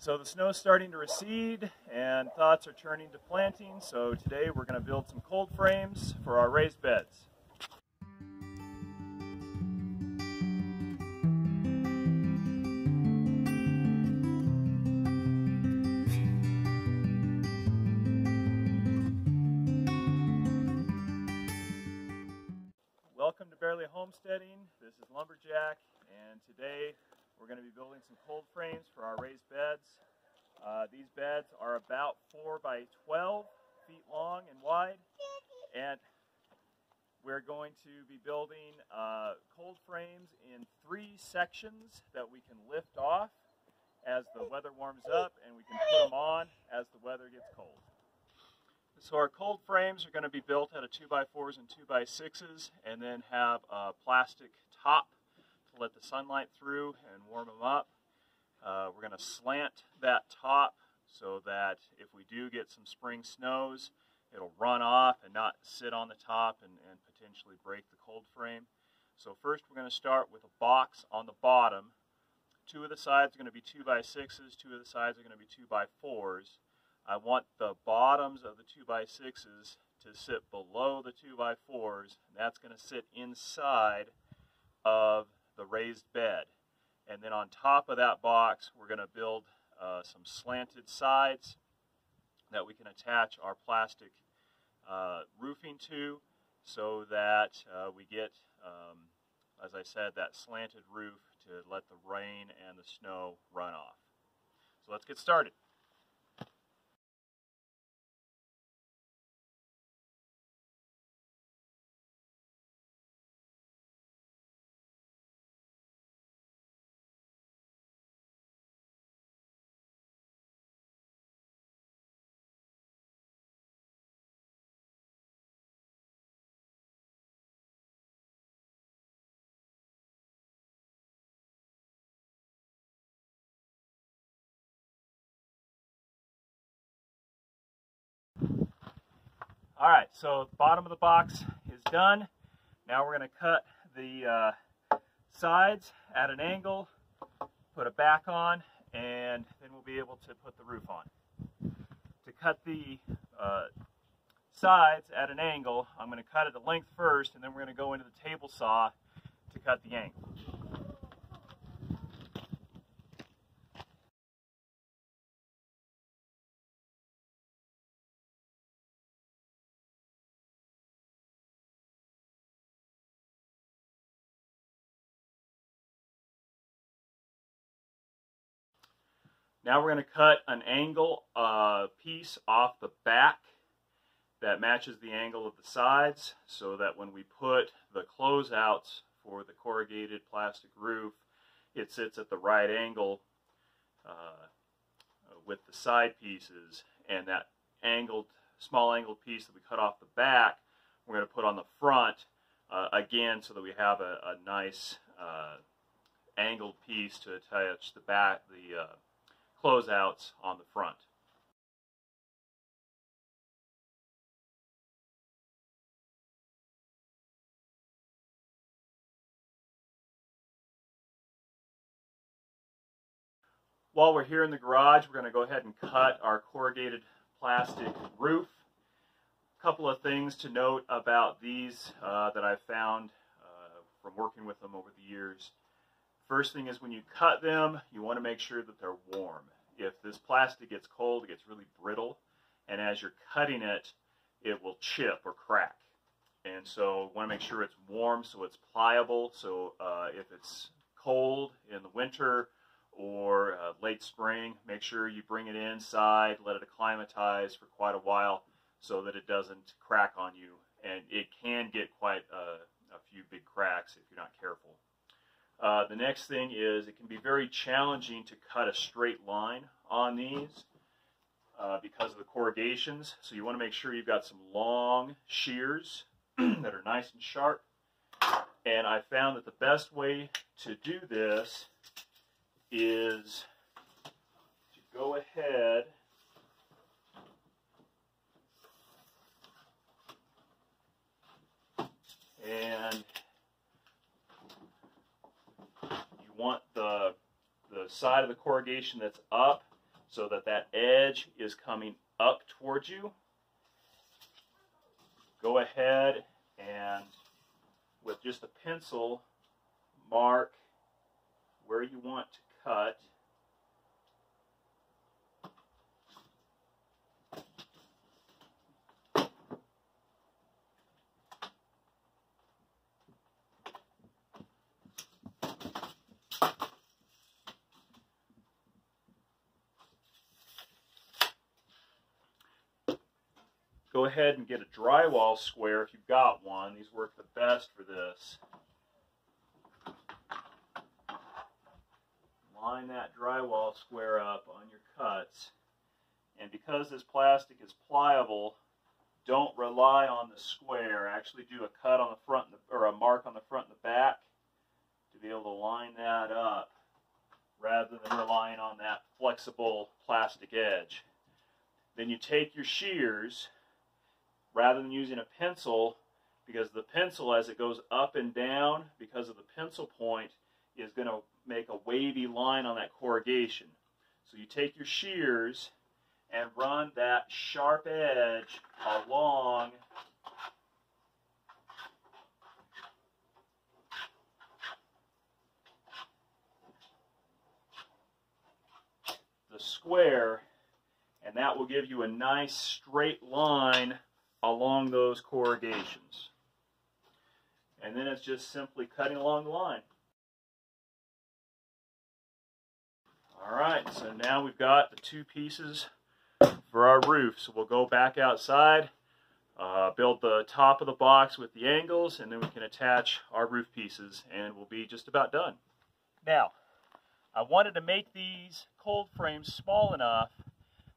So the snow's starting to recede and thoughts are turning to planting. So today we're going to build some cold frames for our raised beds. Welcome to Bearly Homesteading. This is Lumberjack and today we're going to be building some cold frames for our raised beds. Uh, these beds are about 4 by 12 feet long and wide. And we're going to be building uh, cold frames in three sections that we can lift off as the weather warms up and we can put them on as the weather gets cold. So our cold frames are going to be built out of 2x4s and 2x6s and then have a plastic top let the sunlight through and warm them up. Uh, we're going to slant that top so that if we do get some spring snows, it'll run off and not sit on the top and, and potentially break the cold frame. So first we're going to start with a box on the bottom. Two of the sides are going to be 2 by 6s two of the sides are going to be 2 by 4s I want the bottoms of the 2 by 6s to sit below the 2 by 4s and that's going to sit inside of the raised bed. And then on top of that box, we're going to build uh, some slanted sides that we can attach our plastic uh, roofing to so that uh, we get, um, as I said, that slanted roof to let the rain and the snow run off. So let's get started. All right, so the bottom of the box is done. Now we're going to cut the uh, sides at an angle, put a back on, and then we'll be able to put the roof on. To cut the uh, sides at an angle, I'm going to cut it at length first, and then we're going to go into the table saw to cut the angle. Now we're going to cut an angle uh, piece off the back that matches the angle of the sides so that when we put the closeouts for the corrugated plastic roof, it sits at the right angle uh, with the side pieces. And that angled, small angled piece that we cut off the back, we're going to put on the front uh, again so that we have a, a nice uh, angled piece to attach the back, the uh, closeouts on the front. While we're here in the garage, we're going to go ahead and cut our corrugated plastic roof. A couple of things to note about these uh, that I've found uh, from working with them over the years. First thing is when you cut them, you want to make sure that they're warm. If this plastic gets cold, it gets really brittle, and as you're cutting it, it will chip or crack. And so you want to make sure it's warm so it's pliable. So uh, if it's cold in the winter or uh, late spring, make sure you bring it inside, let it acclimatize for quite a while so that it doesn't crack on you. And it can get quite a, a few big cracks if you're not careful. Uh, the next thing is it can be very challenging to cut a straight line on these uh, because of the corrugations. So you want to make sure you've got some long shears that are nice and sharp. And I found that the best way to do this is to go ahead and want the, the side of the corrugation that's up so that that edge is coming up towards you. Go ahead and with just a pencil mark where you want to cut. Go ahead and get a drywall square if you've got one. These work the best for this. line that drywall square up on your cuts. And because this plastic is pliable, don't rely on the square. Actually do a cut on the front or a mark on the front and the back to be able to line that up rather than relying on that flexible plastic edge. Then you take your shears rather than using a pencil because the pencil as it goes up and down because of the pencil point is going to make a wavy line on that corrugation. So you take your shears and run that sharp edge along the square and that will give you a nice straight line along those corrugations. And then it's just simply cutting along the line. All right, so now we've got the two pieces for our roof. So we'll go back outside, uh, build the top of the box with the angles, and then we can attach our roof pieces, and we'll be just about done. Now, I wanted to make these cold frames small enough,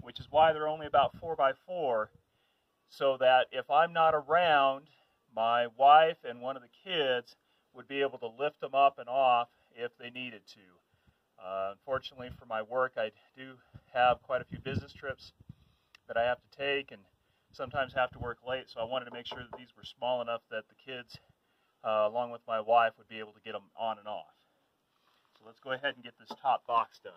which is why they're only about 4 by 4 so that if I'm not around, my wife and one of the kids would be able to lift them up and off if they needed to. Uh, unfortunately for my work, I do have quite a few business trips that I have to take and sometimes have to work late, so I wanted to make sure that these were small enough that the kids, uh, along with my wife, would be able to get them on and off. So let's go ahead and get this top box done.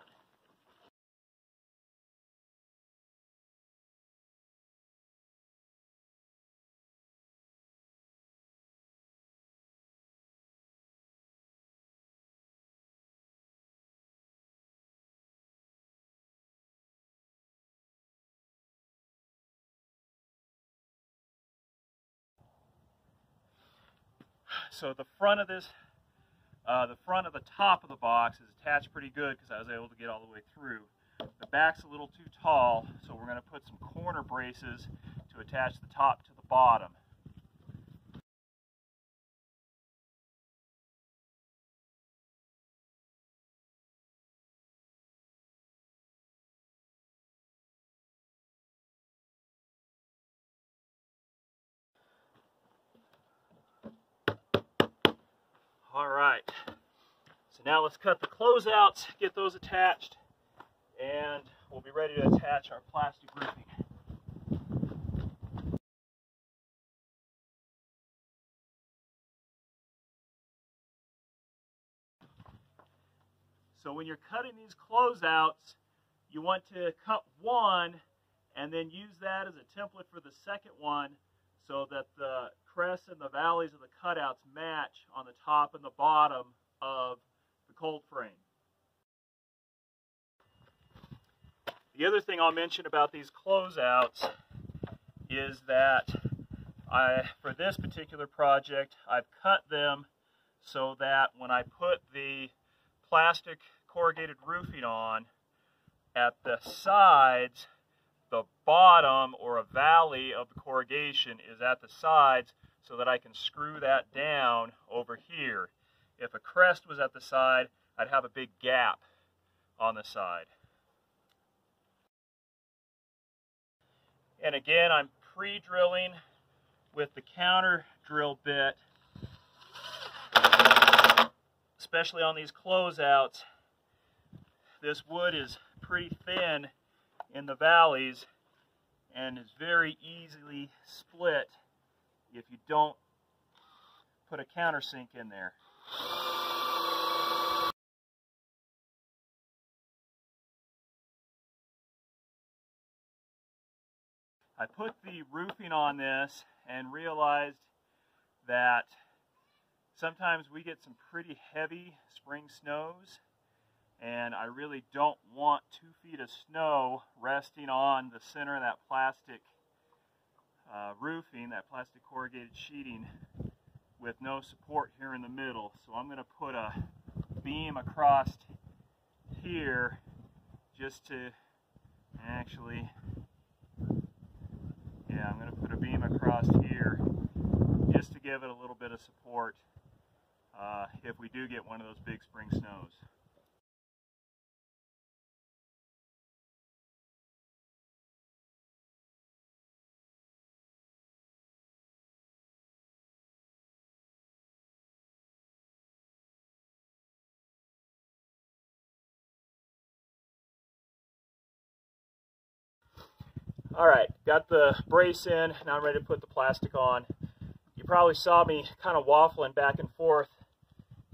So the front of this, uh, the front of the top of the box is attached pretty good because I was able to get all the way through. The back's a little too tall, so we're going to put some corner braces to attach the top to the bottom. All right, so now let's cut the closeouts, get those attached, and we'll be ready to attach our plastic roofing. So when you're cutting these closeouts, you want to cut one and then use that as a template for the second one so that the crests and the valleys of the cutouts match on the top and the bottom of the cold frame. The other thing I'll mention about these closeouts is that I, for this particular project, I've cut them so that when I put the plastic corrugated roofing on, at the sides, the bottom or a valley of the corrugation is at the sides so that I can screw that down over here. If a crest was at the side, I'd have a big gap on the side. And again, I'm pre-drilling with the counter drill bit, especially on these closeouts. This wood is pretty thin in the valleys and is very easily split if you don't put a countersink in there. I put the roofing on this and realized that sometimes we get some pretty heavy spring snows and I really don't want two feet of snow resting on the center of that plastic uh, roofing, that plastic corrugated sheeting with no support here in the middle. So I'm going to put a beam across here just to actually, yeah, I'm going to put a beam across here just to give it a little bit of support uh, if we do get one of those big spring snows. All right, got the brace in. Now I'm ready to put the plastic on. You probably saw me kind of waffling back and forth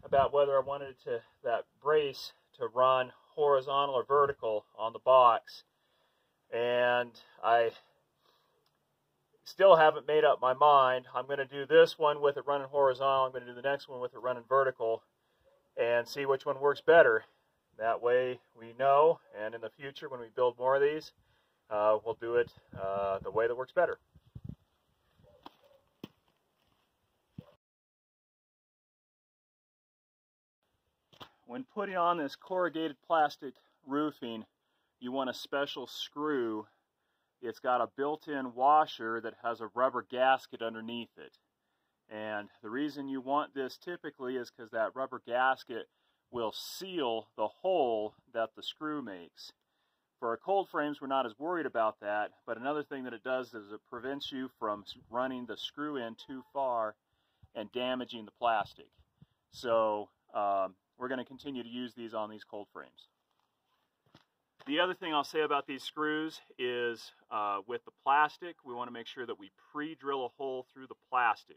about whether I wanted to that brace to run horizontal or vertical on the box. And I still haven't made up my mind. I'm going to do this one with it running horizontal. I'm going to do the next one with it running vertical and see which one works better. That way we know, and in the future when we build more of these, uh, we'll do it uh, the way that works better. When putting on this corrugated plastic roofing, you want a special screw. It's got a built-in washer that has a rubber gasket underneath it. And the reason you want this typically is because that rubber gasket will seal the hole that the screw makes. For our cold frames, we're not as worried about that, but another thing that it does is it prevents you from running the screw in too far and damaging the plastic. So um, we're going to continue to use these on these cold frames. The other thing I'll say about these screws is uh, with the plastic, we want to make sure that we pre-drill a hole through the plastic.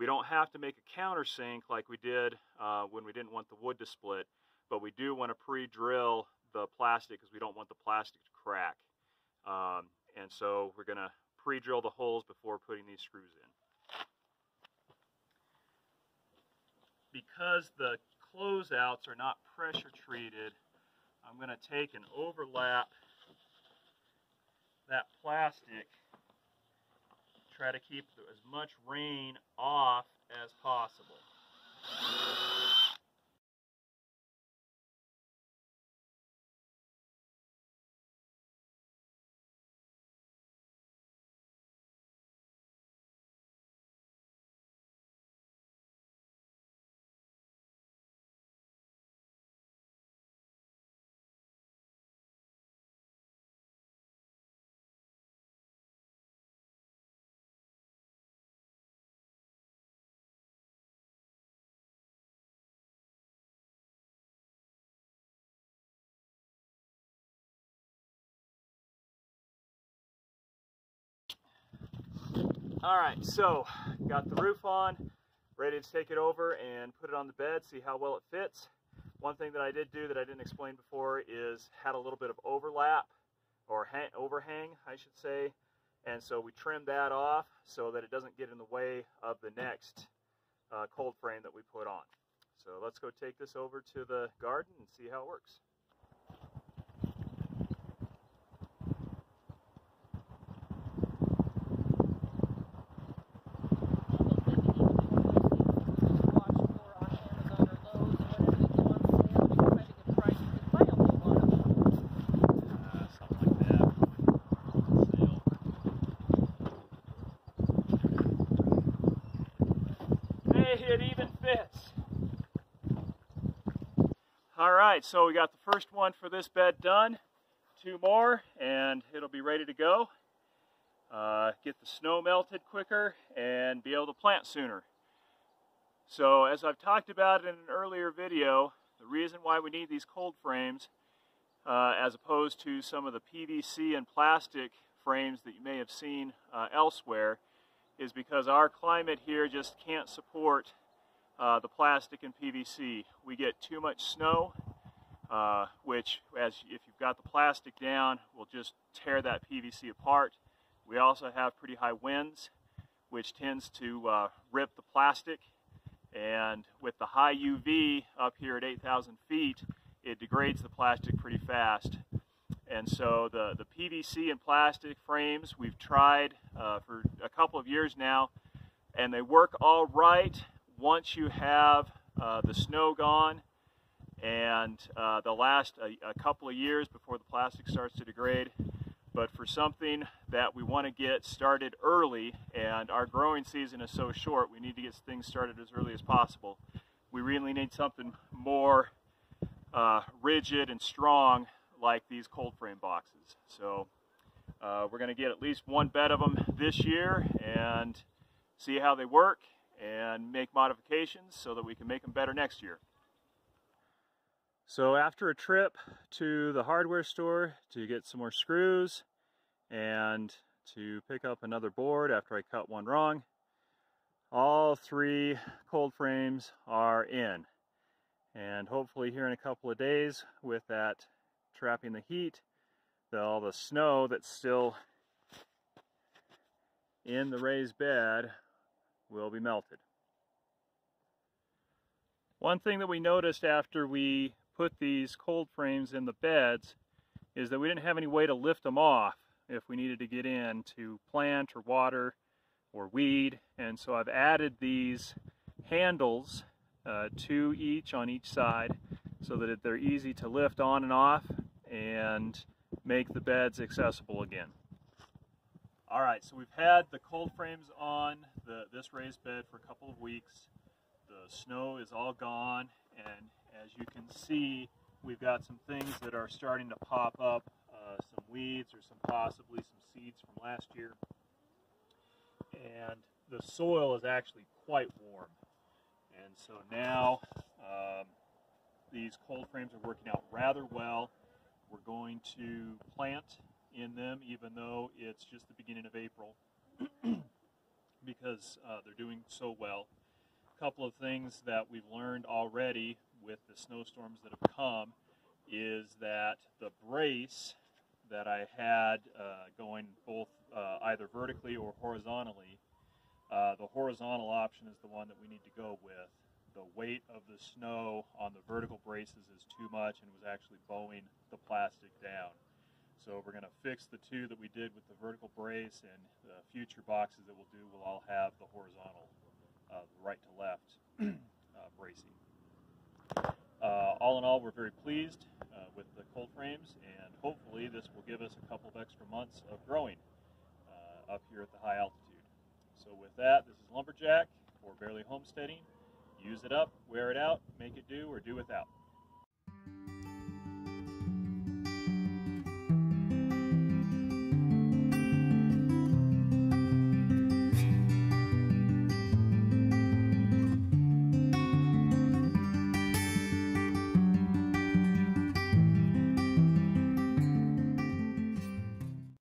We don't have to make a countersink like we did uh, when we didn't want the wood to split, but we do want to pre-drill the plastic because we don't want the plastic to crack. Um, and so we're going to pre-drill the holes before putting these screws in. Because the closeouts are not pressure treated, I'm going to take and overlap that plastic, try to keep as much rain off as possible. All right, so got the roof on, ready to take it over and put it on the bed, see how well it fits. One thing that I did do that I didn't explain before is had a little bit of overlap or hang, overhang, I should say. And so we trimmed that off so that it doesn't get in the way of the next uh, cold frame that we put on. So let's go take this over to the garden and see how it works. it even fits. All right, so we got the first one for this bed done. Two more, and it'll be ready to go. Uh, get the snow melted quicker and be able to plant sooner. So as I've talked about in an earlier video, the reason why we need these cold frames uh, as opposed to some of the PVC and plastic frames that you may have seen uh, elsewhere is because our climate here just can't support uh, the plastic and PVC. We get too much snow, uh, which as if you've got the plastic down, will just tear that PVC apart We also have pretty high winds, which tends to uh, rip the plastic. And with the high UV up here at 8,000 feet, it degrades the plastic pretty fast. And so the, the PVC and plastic frames we've tried uh, for a couple of years now, and they work all right once you have uh, the snow gone and uh, they'll last a, a, couple of years before the plastic starts to degrade. But for something that we want to get started early, and our growing season is so short, we need to get things started as early as possible. We really need something more uh, rigid and strong like these cold frame boxes. So uh, we're going to get at least one bed of them this year and see how they work and make modifications so that we can make them better next year. So after a trip to the hardware store to get some more screws and to pick up another board after I cut one wrong, all three cold frames are in. And hopefully here in a couple of days with that trapping the heat, the, all the snow that's still in the raised bed will be melted. One thing that we noticed after we put these cold frames in the beds is that we didn't have any way to lift them off if we needed to get in to plant or water or weed. And so I've added these handles, uh, two each on each side, so that they're easy to lift on and off and make the beds accessible again. All right, so we've had the cold frames on the, this raised bed for a couple of weeks. The snow is all gone and as you can see, we've got some things that are starting to pop up, uh, some weeds or some possibly some seeds from last year. And the soil is actually quite warm. And so now um, these cold frames are working out rather well. We're going to plant in them even though it's just the beginning of April because uh, they're doing so well. Couple of things that we've learned already with the snowstorms that have come is that the brace that I had uh, going both uh, either vertically or horizontally, uh, the horizontal option is the one that we need to go with. The weight of the snow on the vertical braces is too much and was actually bowing the plastic down. So we're going to fix the two that we did with the vertical brace and the future boxes that we'll do will all have the horizontal, uh, right to left uh, bracing. Uh, all in all, we're very pleased uh, with the cold frames, and hopefully this will give us a couple of extra months of growing up here at the high altitude. So with that, this is Lumberjack for Bearly Homesteading. Use it up, wear it out, make it do, or do without.